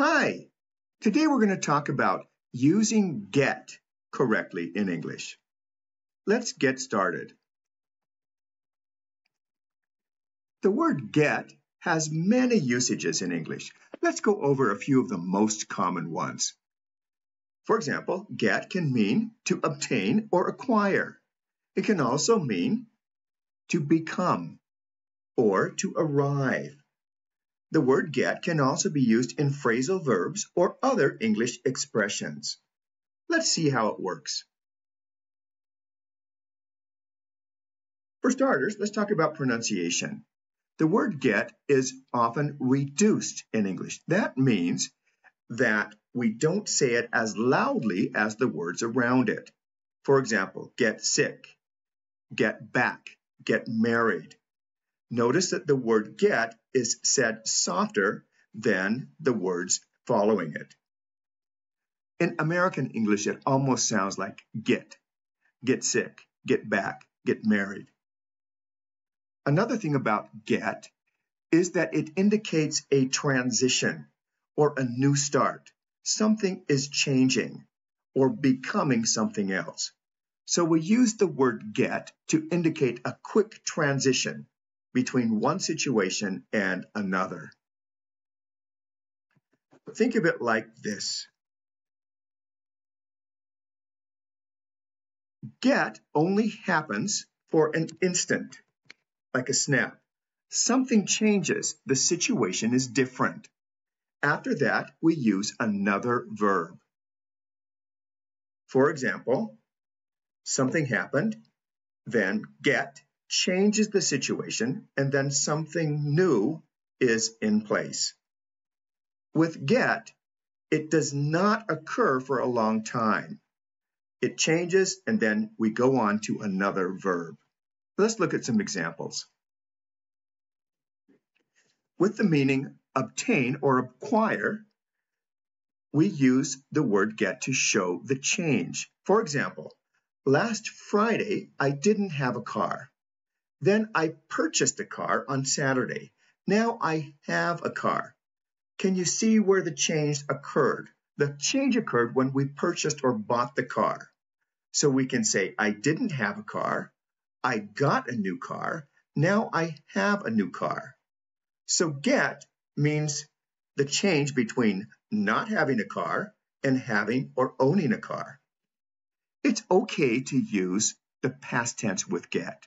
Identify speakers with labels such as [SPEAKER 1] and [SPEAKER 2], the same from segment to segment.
[SPEAKER 1] Hi, today we're going to talk about using get correctly in English. Let's get started. The word get has many usages in English. Let's go over a few of the most common ones. For example, get can mean to obtain or acquire. It can also mean to become or to arrive. The word get can also be used in phrasal verbs or other English expressions. Let's see how it works. For starters, let's talk about pronunciation. The word get is often reduced in English. That means that we don't say it as loudly as the words around it. For example, get sick, get back, get married. Notice that the word get is said softer than the words following it. In American English, it almost sounds like get, get sick, get back, get married. Another thing about get is that it indicates a transition or a new start. Something is changing or becoming something else. So we use the word get to indicate a quick transition between one situation and another. Think of it like this. Get only happens for an instant, like a snap. Something changes, the situation is different. After that, we use another verb. For example, something happened, then get changes the situation, and then something new is in place. With get, it does not occur for a long time. It changes, and then we go on to another verb. Let's look at some examples. With the meaning obtain or acquire, we use the word get to show the change. For example, last Friday, I didn't have a car. Then I purchased a car on Saturday. Now I have a car. Can you see where the change occurred? The change occurred when we purchased or bought the car. So we can say, I didn't have a car. I got a new car. Now I have a new car. So get means the change between not having a car and having or owning a car. It's okay to use the past tense with get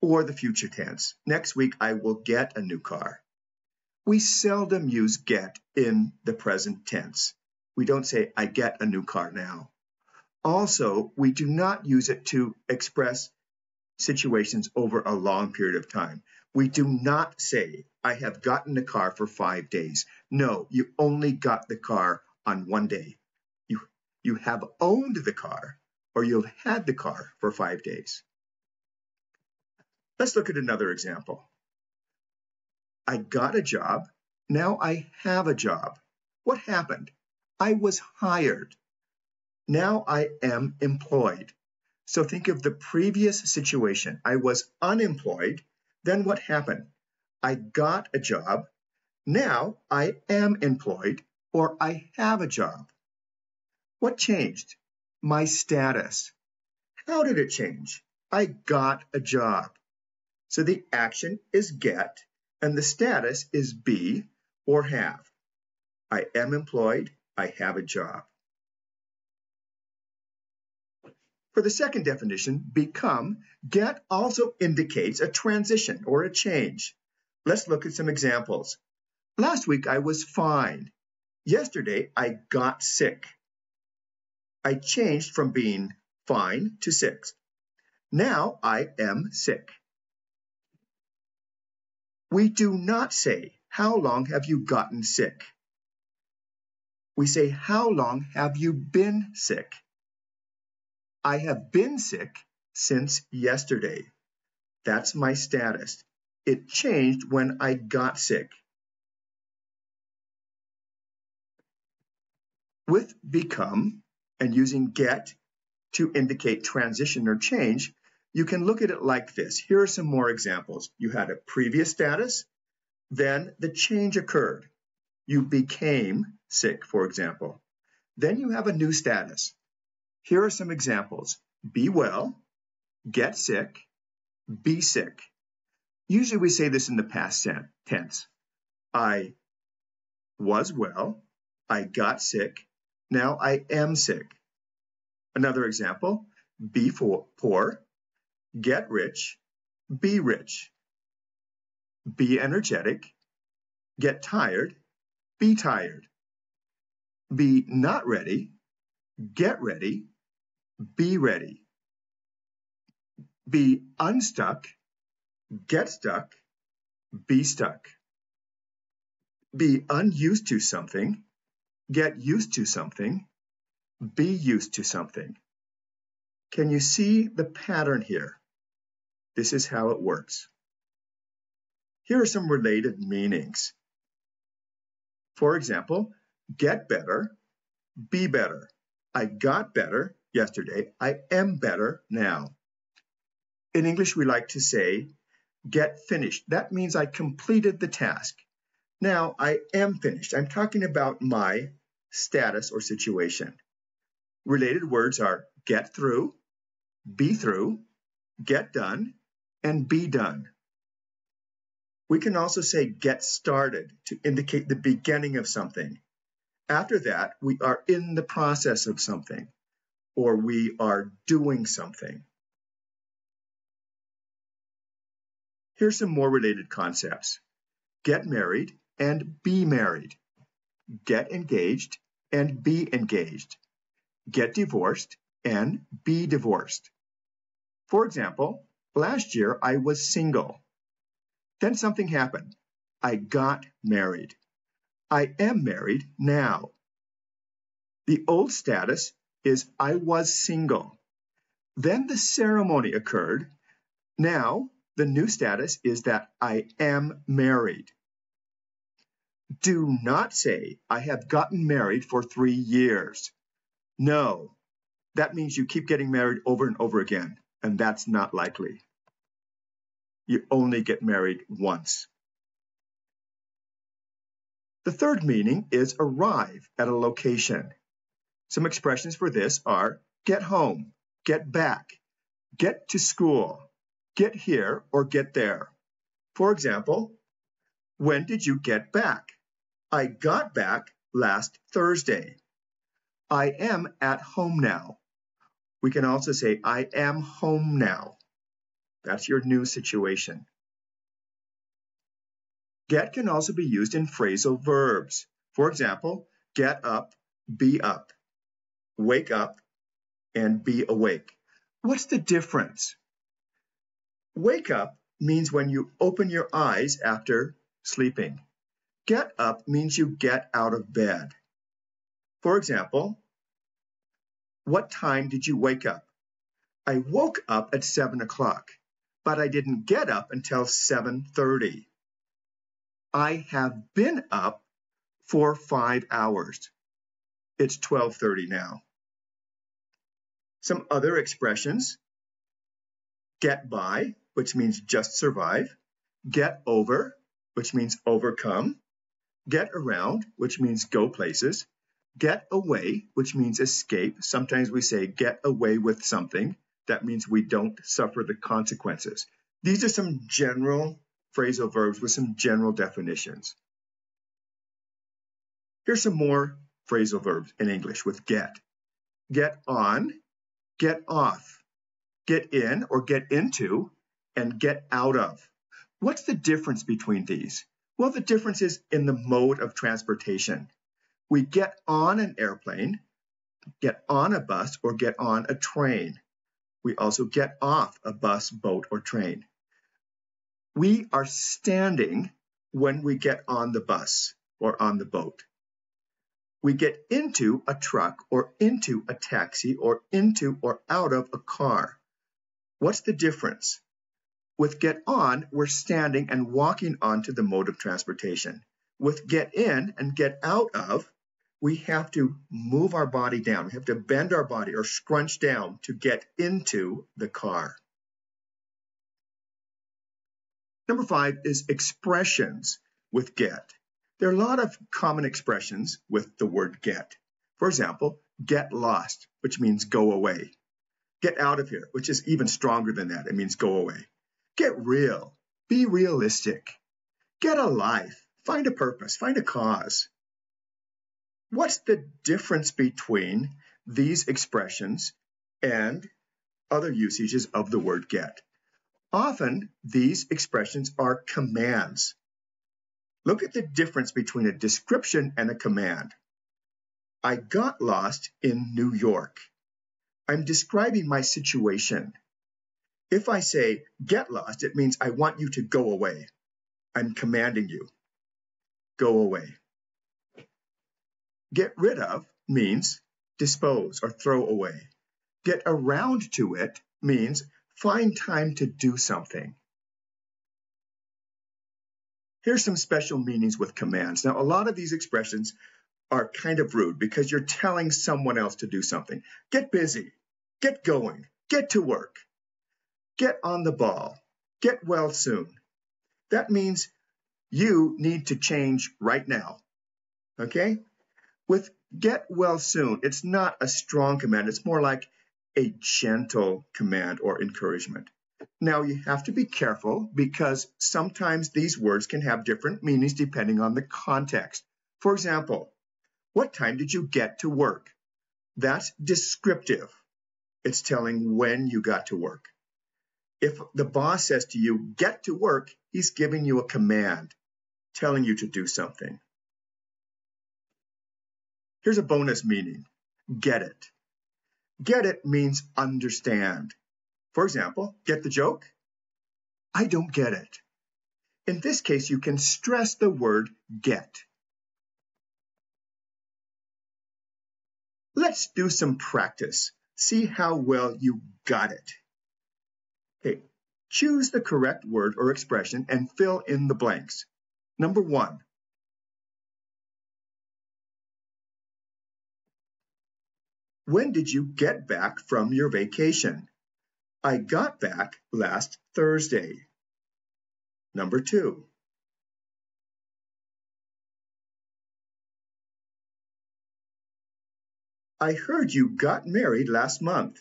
[SPEAKER 1] or the future tense. Next week, I will get a new car. We seldom use get in the present tense. We don't say, I get a new car now. Also, we do not use it to express situations over a long period of time. We do not say, I have gotten the car for five days. No, you only got the car on one day. You, you have owned the car or you've had the car for five days. Let's look at another example. I got a job. Now I have a job. What happened? I was hired. Now I am employed. So think of the previous situation. I was unemployed. Then what happened? I got a job. Now I am employed or I have a job. What changed? My status. How did it change? I got a job. So the action is get, and the status is be or have. I am employed, I have a job. For the second definition, become, get also indicates a transition or a change. Let's look at some examples. Last week I was fine. Yesterday I got sick. I changed from being fine to sick. Now I am sick. We do not say, How long have you gotten sick? We say, How long have you been sick? I have been sick since yesterday. That's my status. It changed when I got sick. With become and using get to indicate transition or change, you can look at it like this. Here are some more examples. You had a previous status, then the change occurred. You became sick, for example. Then you have a new status. Here are some examples. Be well, get sick, be sick. Usually we say this in the past tense. I was well, I got sick, now I am sick. Another example, be poor, get rich, be rich. Be energetic, get tired, be tired. Be not ready, get ready, be ready. Be unstuck, get stuck, be stuck. Be unused to something, get used to something, be used to something. Can you see the pattern here? This is how it works. Here are some related meanings. For example, get better, be better. I got better yesterday. I am better now. In English, we like to say, get finished. That means I completed the task. Now I am finished. I'm talking about my status or situation. Related words are get through, be through, get done, and be done. We can also say get started to indicate the beginning of something. After that, we are in the process of something or we are doing something. Here's some more related concepts. Get married and be married. Get engaged and be engaged. Get divorced and be divorced. For example, last year I was single. Then something happened. I got married. I am married now. The old status is I was single. Then the ceremony occurred. Now the new status is that I am married. Do not say, I have gotten married for three years. No, that means you keep getting married over and over again, and that's not likely you only get married once. The third meaning is arrive at a location. Some expressions for this are get home, get back, get to school, get here, or get there. For example, when did you get back? I got back last Thursday. I am at home now. We can also say I am home now. That's your new situation. Get can also be used in phrasal verbs. For example, get up, be up, wake up, and be awake. What's the difference? Wake up means when you open your eyes after sleeping. Get up means you get out of bed. For example, what time did you wake up? I woke up at 7 o'clock but I didn't get up until 7.30. I have been up for five hours. It's 12.30 now. Some other expressions. Get by, which means just survive. Get over, which means overcome. Get around, which means go places. Get away, which means escape. Sometimes we say get away with something that means we don't suffer the consequences. These are some general phrasal verbs with some general definitions. Here's some more phrasal verbs in English with get. Get on, get off, get in or get into, and get out of. What's the difference between these? Well, the difference is in the mode of transportation. We get on an airplane, get on a bus, or get on a train. We also get off a bus, boat, or train. We are standing when we get on the bus or on the boat. We get into a truck or into a taxi or into or out of a car. What's the difference? With get on, we're standing and walking onto the mode of transportation. With get in and get out of, we have to move our body down. We have to bend our body or scrunch down to get into the car. Number five is expressions with get. There are a lot of common expressions with the word get. For example, get lost, which means go away. Get out of here, which is even stronger than that. It means go away. Get real. Be realistic. Get a life. Find a purpose. Find a cause. What's the difference between these expressions and other usages of the word get? Often, these expressions are commands. Look at the difference between a description and a command. I got lost in New York. I'm describing my situation. If I say get lost, it means I want you to go away. I'm commanding you. Go away. Get rid of means dispose or throw away. Get around to it means find time to do something. Here's some special meanings with commands. Now, a lot of these expressions are kind of rude because you're telling someone else to do something. Get busy, get going, get to work, get on the ball, get well soon. That means you need to change right now. Okay? With get well soon, it's not a strong command, it's more like a gentle command or encouragement. Now, you have to be careful because sometimes these words can have different meanings depending on the context. For example, what time did you get to work? That's descriptive. It's telling when you got to work. If the boss says to you, get to work, he's giving you a command, telling you to do something. Here's a bonus meaning get it. Get it means understand. For example, get the joke? I don't get it. In this case, you can stress the word get. Let's do some practice. See how well you got it. Okay, choose the correct word or expression and fill in the blanks. Number one, When did you get back from your vacation? I got back last Thursday. Number two. I heard you got married last month.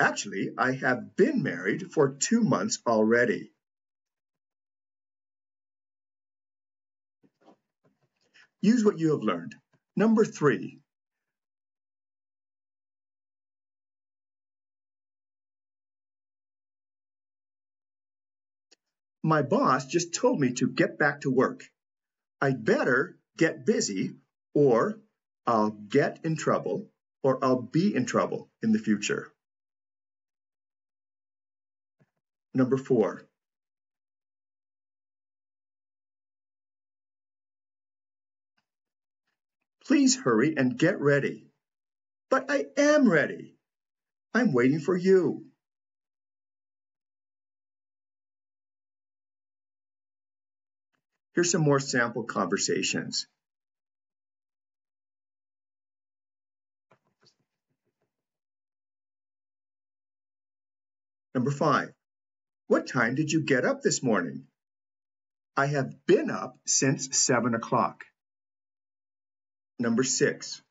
[SPEAKER 1] Actually, I have been married for two months already. Use what you have learned. Number three. My boss just told me to get back to work. I'd better get busy or I'll get in trouble or I'll be in trouble in the future. Number four. Please hurry and get ready. But I am ready. I'm waiting for you. Here's some more sample conversations. Number five, what time did you get up this morning? I have been up since seven o'clock. Number six,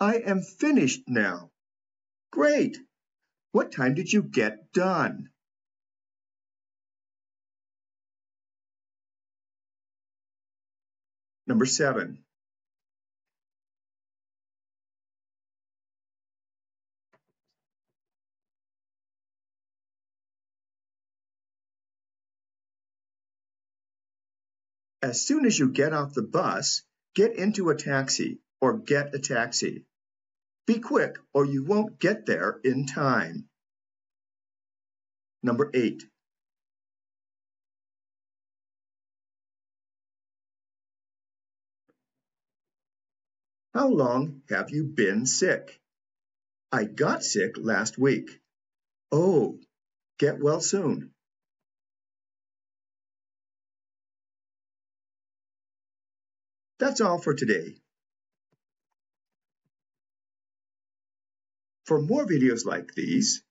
[SPEAKER 1] I am finished now. Great. What time did you get done? Number seven. As soon as you get off the bus, get into a taxi or get a taxi. Be quick or you won't get there in time. Number eight. How long have you been sick? I got sick last week. Oh, get well soon. That's all for today. For more videos like these,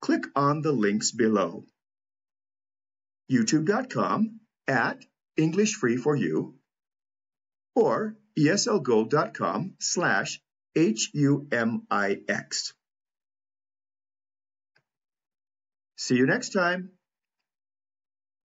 [SPEAKER 1] click on the links below. youtube.com at English Free for You or eslgold.com slash H-U-M-I-X. See you next time.